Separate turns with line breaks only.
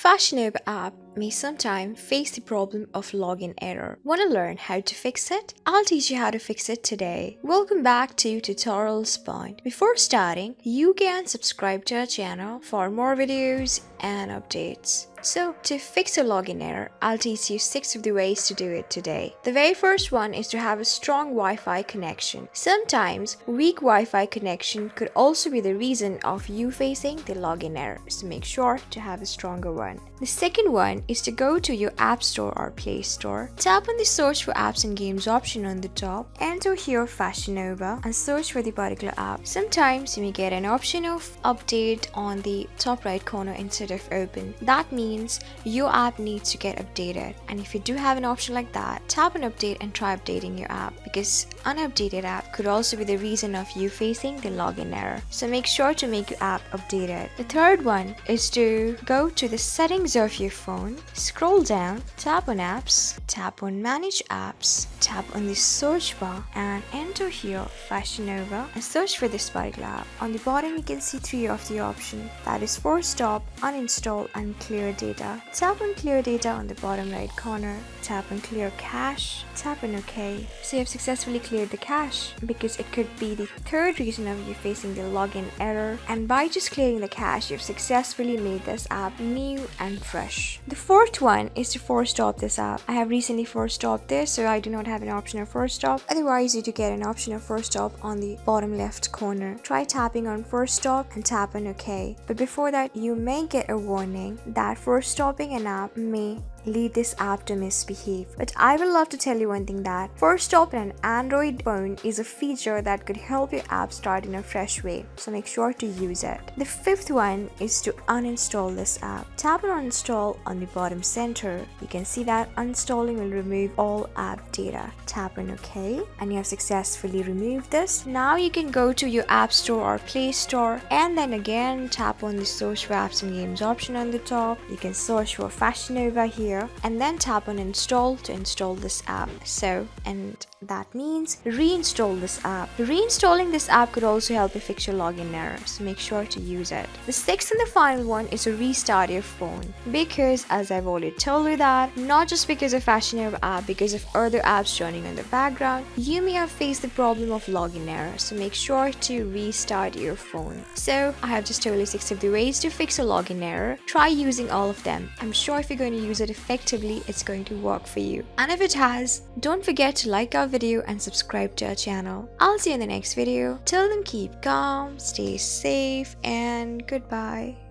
Fashion Nova app may sometimes face the problem of login error. Want to learn how to fix it? I'll teach you how to fix it today. Welcome back to Tutorials Point. Before starting, you can subscribe to our channel for more videos and updates. So, to fix a login error, I'll teach you 6 of the ways to do it today. The very first one is to have a strong Wi-Fi connection. Sometimes, weak Wi-Fi connection could also be the reason of you facing the login error, so make sure to have a stronger one. The second one is to go to your App Store or Play Store, tap on the search for apps and games option on the top, enter here Fashion Nova and search for the particular app. Sometimes you may get an option of update on the top right corner instead of open. That means your app needs to get updated. And if you do have an option like that, tap on update and try updating your app because unupdated app could also be the reason of you facing the login error. So make sure to make your app updated. The third one is to go to the settings of your phone, scroll down, tap on apps, tap on manage apps, tap on the search bar and enter here Fashion Nova and search for the particular app. On the bottom you can see three of the options that is force stop, uninstall and clear data. Tap on clear data on the bottom right corner. Tap on clear cache. Tap on OK. So you have successfully cleared the cache because it could be the third reason of you facing the login error. And by just clearing the cache, you've successfully made this app new and fresh. The fourth one is to force stop this app. I have recently force stopped this, so I do not have an option of force stop. Otherwise, you do get an option of force stop on the bottom left corner. Try tapping on force stop and tap on OK. But before that, you may get a warning that force stopping an app may lead this app to misbehave. But I would love to tell you one thing that force stop on an Android phone is a feature that could help your app start in a fresh way, so make sure to use it. The fifth one is to uninstall this app. Tap on uninstall on the bottom center. You can see that uninstalling will remove all app data. Tap on OK and you have successfully removed this. Now you can go to your App Store or Play Store and then again tap on the search for apps and games option on the top. You can search for Fashion Nova here here and then tap on install to install this app. So, and that means reinstall this app. Reinstalling this app could also help you fix your login errors. So make sure to use it. The sixth and the final one is to restart your phone. Because as I've already told you that, not just because of Fashion Nova app, uh, because of other apps running in the background, you may have faced the problem of login error. So make sure to restart your phone. So I have just told you six of the ways to fix a login error. Try using all of them. I'm sure if you're going to use it effectively, it's going to work for you. And if it has, don't forget to like our video and subscribe to our channel. I'll see you in the next video. Till then keep calm, stay safe and goodbye.